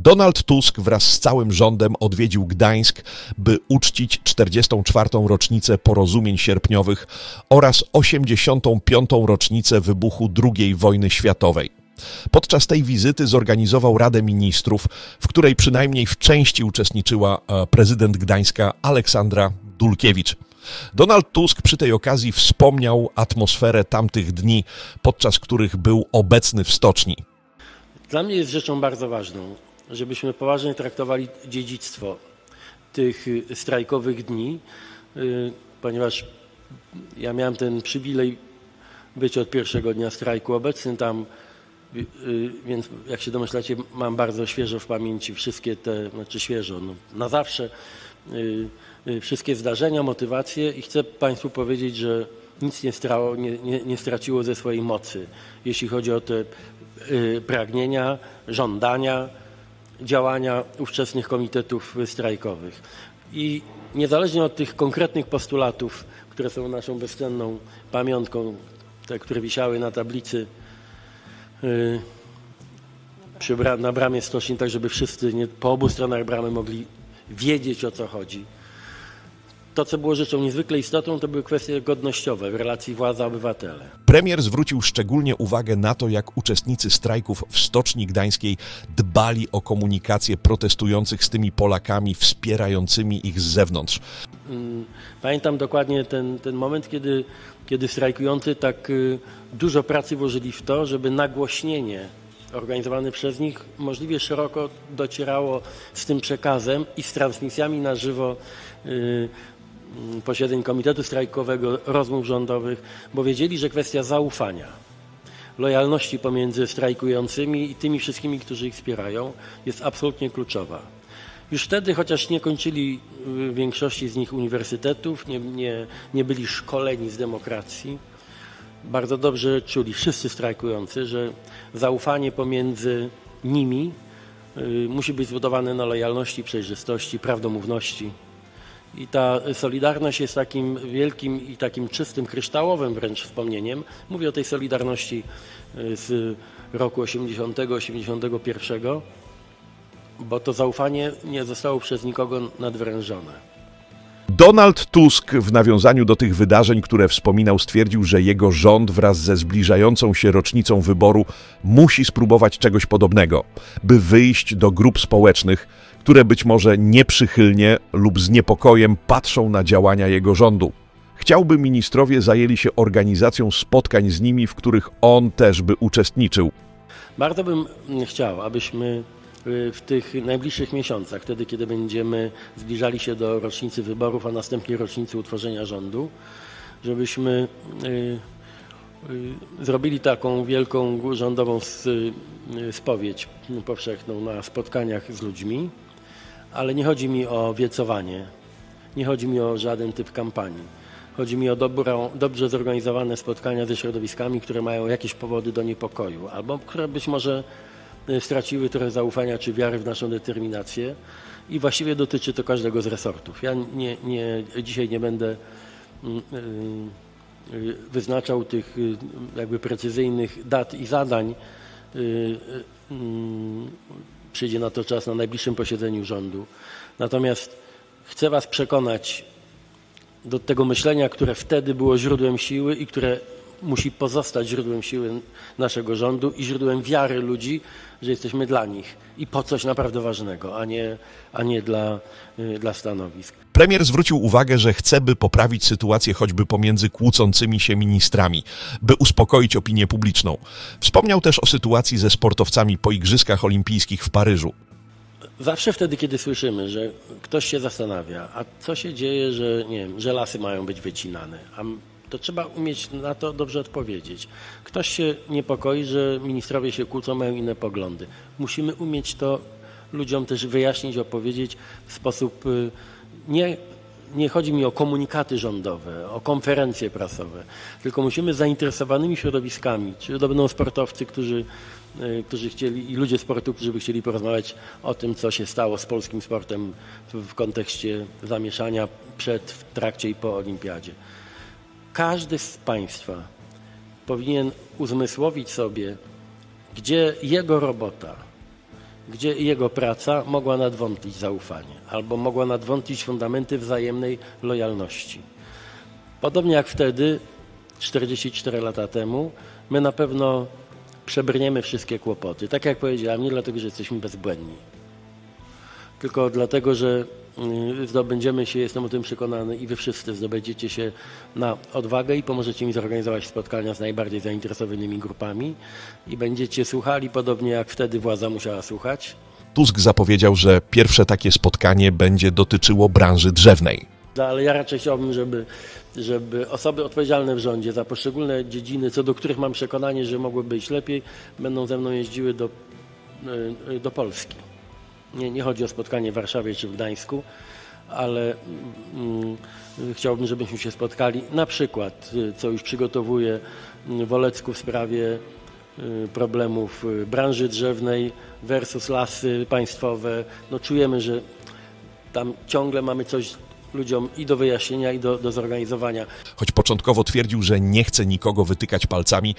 Donald Tusk wraz z całym rządem odwiedził Gdańsk, by uczcić 44. rocznicę porozumień sierpniowych oraz 85. rocznicę wybuchu II wojny światowej. Podczas tej wizyty zorganizował Radę Ministrów, w której przynajmniej w części uczestniczyła e, prezydent Gdańska Aleksandra Dulkiewicz. Donald Tusk przy tej okazji wspomniał atmosferę tamtych dni, podczas których był obecny w stoczni. Dla mnie jest rzeczą bardzo ważną, żebyśmy poważnie traktowali dziedzictwo tych y, strajkowych dni, y, ponieważ ja miałem ten przywilej być od pierwszego dnia strajku obecny tam, y, więc jak się domyślacie, mam bardzo świeżo w pamięci wszystkie te, znaczy świeżo, no, na zawsze wszystkie zdarzenia, motywacje i chcę Państwu powiedzieć, że nic nie, strało, nie, nie, nie straciło ze swojej mocy, jeśli chodzi o te pragnienia, żądania, działania ówczesnych komitetów strajkowych. I niezależnie od tych konkretnych postulatów, które są naszą bezcenną pamiątką, te, które wisiały na tablicy yy, na bramie stoczni, tak żeby wszyscy nie, po obu stronach bramy mogli wiedzieć o co chodzi to, co było rzeczą niezwykle istotną, to były kwestie godnościowe w relacji władza-obywatele. Premier zwrócił szczególnie uwagę na to, jak uczestnicy strajków w Stoczni Gdańskiej dbali o komunikację protestujących z tymi Polakami wspierającymi ich z zewnątrz. Mm, pamiętam dokładnie ten, ten moment, kiedy, kiedy strajkujący tak y, dużo pracy włożyli w to, żeby nagłośnienie organizowane przez nich możliwie szeroko docierało z tym przekazem i z transmisjami na żywo y, posiedzeń Komitetu Strajkowego, rozmów rządowych, bo wiedzieli, że kwestia zaufania, lojalności pomiędzy strajkującymi i tymi wszystkimi, którzy ich wspierają, jest absolutnie kluczowa. Już wtedy, chociaż nie kończyli y, większości z nich uniwersytetów, nie, nie, nie byli szkoleni z demokracji, bardzo dobrze czuli wszyscy strajkujący, że zaufanie pomiędzy nimi y, musi być zbudowane na lojalności, przejrzystości, prawdomówności. I ta solidarność jest takim wielkim i takim czystym, kryształowym wręcz wspomnieniem. Mówię o tej solidarności y, z roku 80, 81, bo to zaufanie nie zostało przez nikogo nadwrężone. Donald Tusk w nawiązaniu do tych wydarzeń, które wspominał, stwierdził, że jego rząd wraz ze zbliżającą się rocznicą wyboru musi spróbować czegoś podobnego, by wyjść do grup społecznych, które być może nieprzychylnie lub z niepokojem patrzą na działania jego rządu. Chciałby ministrowie zajęli się organizacją spotkań z nimi, w których on też by uczestniczył. Bardzo bym chciał, abyśmy w tych najbliższych miesiącach, wtedy kiedy będziemy zbliżali się do rocznicy wyborów, a następnie rocznicy utworzenia rządu, żebyśmy y, y, zrobili taką wielką rządową spowiedź powszechną na spotkaniach z ludźmi, ale nie chodzi mi o wiecowanie, nie chodzi mi o żaden typ kampanii. Chodzi mi o dobrą, dobrze zorganizowane spotkania ze środowiskami, które mają jakieś powody do niepokoju, albo które być może straciły trochę zaufania czy wiary w naszą determinację i właściwie dotyczy to każdego z resortów. Ja nie, nie, dzisiaj nie będę mm, e, e, wyznaczał tych jakby precyzyjnych dat i zadań mm, przyjdzie na to czas na najbliższym posiedzeniu rządu. Natomiast chcę Was przekonać do tego myślenia, które wtedy było źródłem siły i które musi pozostać źródłem siły naszego rządu i źródłem wiary ludzi, że jesteśmy dla nich i po coś naprawdę ważnego, a nie, a nie dla, y, dla stanowisk. Premier zwrócił uwagę, że chce, by poprawić sytuację choćby pomiędzy kłócącymi się ministrami, by uspokoić opinię publiczną. Wspomniał też o sytuacji ze sportowcami po Igrzyskach Olimpijskich w Paryżu. Zawsze wtedy, kiedy słyszymy, że ktoś się zastanawia, a co się dzieje, że, nie wiem, że lasy mają być wycinane, a to trzeba umieć na to dobrze odpowiedzieć. Ktoś się niepokoi, że ministrowie się kłócą, mają inne poglądy. Musimy umieć to ludziom też wyjaśnić, opowiedzieć w sposób y, nie nie chodzi mi o komunikaty rządowe, o konferencje prasowe, tylko musimy zainteresowanymi środowiskami, czy to będą sportowcy, którzy, y, którzy chcieli, i ludzie sportu, którzy by chcieli porozmawiać o tym, co się stało z polskim sportem w, w kontekście zamieszania przed, w trakcie i po olimpiadzie każdy z Państwa powinien uzmysłowić sobie, gdzie jego robota gdzie jego praca mogła nadwątlić zaufanie albo mogła nadwątlić fundamenty wzajemnej lojalności. Podobnie jak wtedy, 44 lata temu, my na pewno przebrniemy wszystkie kłopoty. Tak jak powiedziałem, nie dlatego, że jesteśmy bezbłędni, tylko dlatego, że zdobędziemy się, jestem o tym przekonany i wy wszyscy zdobędziecie się na odwagę i pomożecie mi zorganizować spotkania z najbardziej zainteresowanymi grupami i będziecie słuchali podobnie jak wtedy władza musiała słuchać. Tusk zapowiedział, że pierwsze takie spotkanie będzie dotyczyło branży drzewnej. No, ale ja raczej chciałbym, żeby, żeby osoby odpowiedzialne w rządzie za poszczególne dziedziny, co do których mam przekonanie, że mogłyby być lepiej, będą ze mną jeździły do, y, do Polski. Nie, nie chodzi o spotkanie w Warszawie czy w Gdańsku, ale mm, chciałbym, żebyśmy się spotkali. Na przykład, y, co już przygotowuje y, w Olecku w sprawie y, problemów y, branży drzewnej versus lasy państwowe. No czujemy, że tam ciągle mamy coś ludziom i do wyjaśnienia, i do, do zorganizowania. Choć początkowo twierdził, że nie chce nikogo wytykać palcami,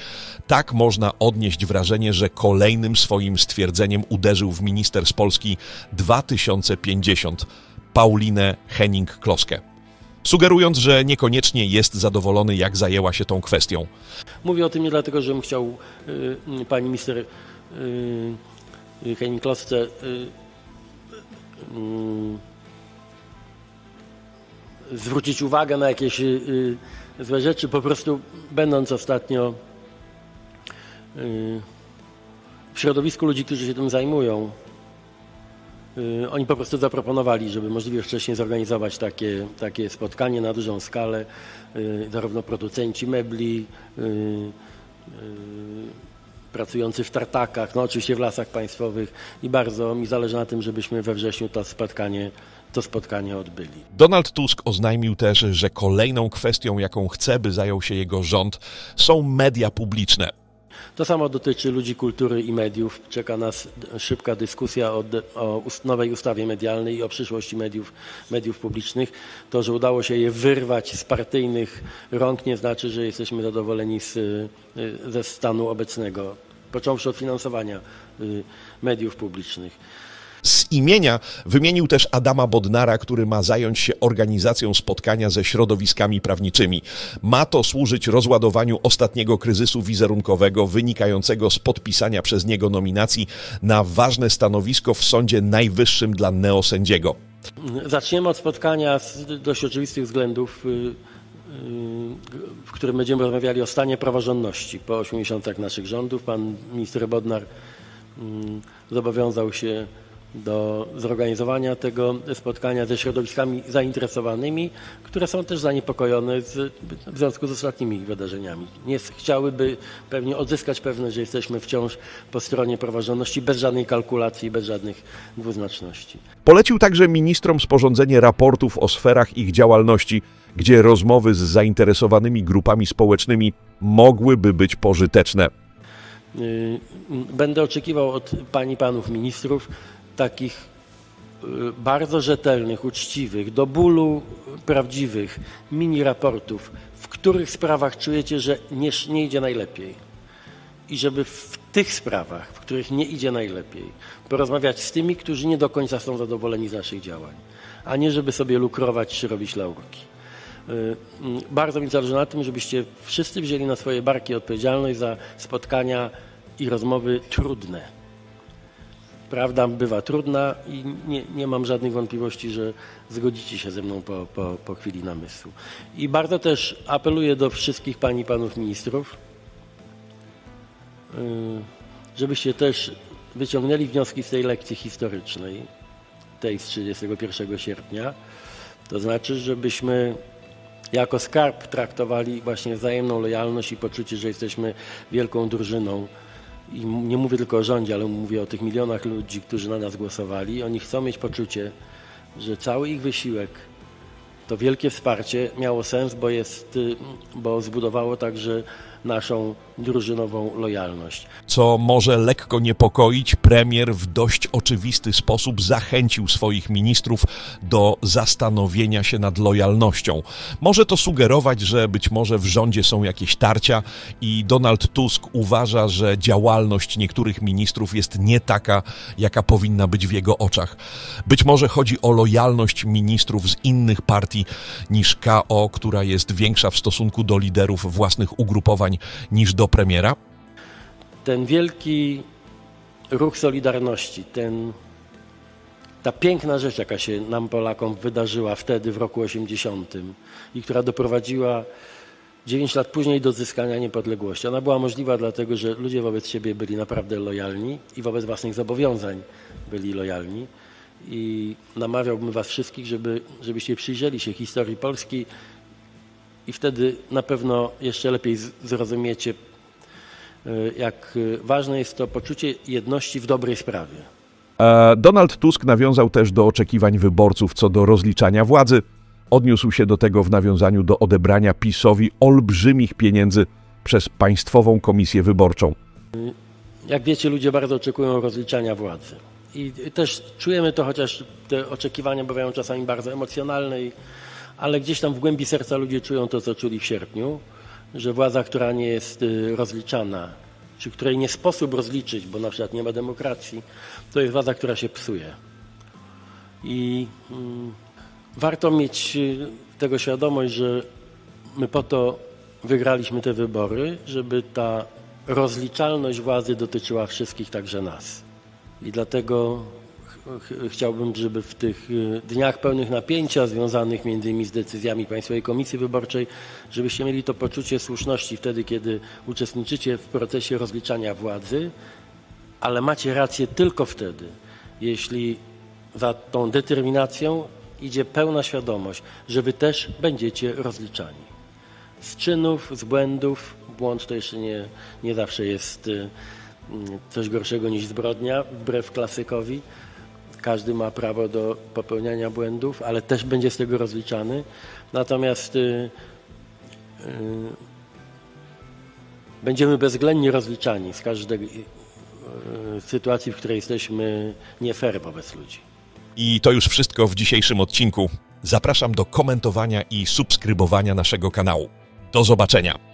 tak można odnieść wrażenie, że kolejnym swoim stwierdzeniem uderzył w minister z Polski 2050, Paulinę Henning-Kloskę. Sugerując, że niekoniecznie jest zadowolony, jak zajęła się tą kwestią. Mówię o tym nie dlatego, żebym chciał y, pani minister y, y, Henning-Klosce y, y, zwrócić uwagę na jakieś y, y, złe rzeczy. Po prostu będąc ostatnio y, w środowisku ludzi, którzy się tym zajmują, oni po prostu zaproponowali, żeby możliwie wcześniej zorganizować takie, takie spotkanie na dużą skalę. Zarówno producenci mebli, pracujący w tartakach, no oczywiście w lasach państwowych i bardzo mi zależy na tym, żebyśmy we wrześniu to spotkanie, to spotkanie odbyli. Donald Tusk oznajmił też, że kolejną kwestią, jaką chce, by zajął się jego rząd, są media publiczne. To samo dotyczy ludzi kultury i mediów. Czeka nas szybka dyskusja o, o nowej ustawie medialnej i o przyszłości mediów, mediów publicznych. To, że udało się je wyrwać z partyjnych rąk nie znaczy, że jesteśmy zadowoleni z, ze stanu obecnego, począwszy od finansowania y, mediów publicznych. Z imienia wymienił też Adama Bodnara, który ma zająć się organizacją spotkania ze środowiskami prawniczymi. Ma to służyć rozładowaniu ostatniego kryzysu wizerunkowego wynikającego z podpisania przez niego nominacji na ważne stanowisko w Sądzie Najwyższym dla neosędziego. Zaczniemy od spotkania z dość oczywistych względów, y, y, w którym będziemy rozmawiali o stanie praworządności po 8 miesiącach naszych rządów. Pan minister Bodnar mm, zobowiązał się do zorganizowania tego spotkania ze środowiskami zainteresowanymi, które są też zaniepokojone z, w związku z ostatnimi wydarzeniami. Nie chciałyby pewnie odzyskać pewność, że jesteśmy wciąż po stronie praworządności bez żadnej kalkulacji, bez żadnych dwuznaczności. Polecił także ministrom sporządzenie raportów o sferach ich działalności, gdzie rozmowy z zainteresowanymi grupami społecznymi mogłyby być pożyteczne. Y, Będę oczekiwał od pani panów ministrów takich y, bardzo rzetelnych, uczciwych, do bólu prawdziwych mini raportów, w których sprawach czujecie, że nie, nie idzie najlepiej. I żeby w tych sprawach, w których nie idzie najlepiej, porozmawiać z tymi, którzy nie do końca są zadowoleni z naszych działań, a nie żeby sobie lukrować czy robić laurki. Y, y, Bardzo mi zależy na tym, żebyście wszyscy wzięli na swoje barki odpowiedzialność za spotkania i rozmowy trudne. Prawda bywa trudna i nie, nie mam żadnych wątpliwości, że zgodzicie się ze mną po, po, po chwili namysłu. I bardzo też apeluję do wszystkich pań i panów ministrów, y, żebyście też wyciągnęli wnioski z tej lekcji historycznej, tej z 31 sierpnia. To znaczy, żebyśmy jako skarb traktowali właśnie wzajemną lojalność i poczucie, że jesteśmy wielką drużyną. I nie mówię tylko o rządzie, ale mówię o tych milionach ludzi, którzy na nas głosowali. Oni chcą mieć poczucie, że cały ich wysiłek, to wielkie wsparcie miało sens, bo, jest, y, bo zbudowało także naszą drużynową lojalność. Co może lekko niepokoić, premier w dość oczywisty sposób zachęcił swoich ministrów do zastanowienia się nad lojalnością. Może to sugerować, że być może w rządzie są jakieś tarcia i Donald Tusk uważa, że działalność niektórych ministrów jest nie taka, jaka powinna być w jego oczach. Być może chodzi o lojalność ministrów z innych partii niż KO, która jest większa w stosunku do liderów własnych ugrupowań niż do premiera? Ten wielki ruch Solidarności, ten, ta piękna rzecz, jaka się nam Polakom wydarzyła wtedy w roku 80 i która doprowadziła 9 lat później do zyskania niepodległości. Ona była możliwa dlatego, że ludzie wobec siebie byli naprawdę lojalni i wobec własnych zobowiązań byli lojalni. I namawiałbym Was wszystkich, żeby, żebyście przyjrzeli się historii Polski i wtedy na pewno jeszcze lepiej zrozumiecie, y, jak ważne jest to poczucie jedności w dobrej sprawie. E, Donald Tusk nawiązał też do oczekiwań wyborców co do rozliczania władzy. Odniósł się do tego w nawiązaniu do odebrania PiSowi olbrzymich pieniędzy przez Państwową Komisję Wyborczą. Jak wiecie, ludzie bardzo oczekują rozliczania władzy. I też czujemy to, chociaż te oczekiwania bywają czasami bardzo emocjonalne i ale gdzieś tam w głębi serca ludzie czują to, co czuli w sierpniu, że władza, która nie jest y, rozliczana, czy której nie sposób rozliczyć, bo na przykład nie ma demokracji, to jest władza, która się psuje. I mm, warto mieć y, tego świadomość, że my po to wygraliśmy te wybory, żeby ta rozliczalność władzy dotyczyła wszystkich, także nas. I dlatego chciałbym, żeby w tych y, dniach pełnych napięcia związanych między innymi z decyzjami Państwowej Komisji Wyborczej, żebyście mieli to poczucie słuszności wtedy, kiedy uczestniczycie w procesie rozliczania władzy, ale macie rację tylko wtedy, jeśli za tą determinacją idzie pełna świadomość, że wy też będziecie rozliczani. Z czynów, z błędów, błąd to jeszcze nie, nie zawsze jest y, coś gorszego niż zbrodnia, wbrew klasykowi, każdy ma prawo do popełniania błędów, ale też będzie z tego rozliczany. Natomiast y, y, będziemy bezwzględnie rozliczani z każdej y, sytuacji, w której jesteśmy nie fair wobec ludzi. I to już wszystko w dzisiejszym odcinku. Zapraszam do komentowania i subskrybowania naszego kanału. Do zobaczenia.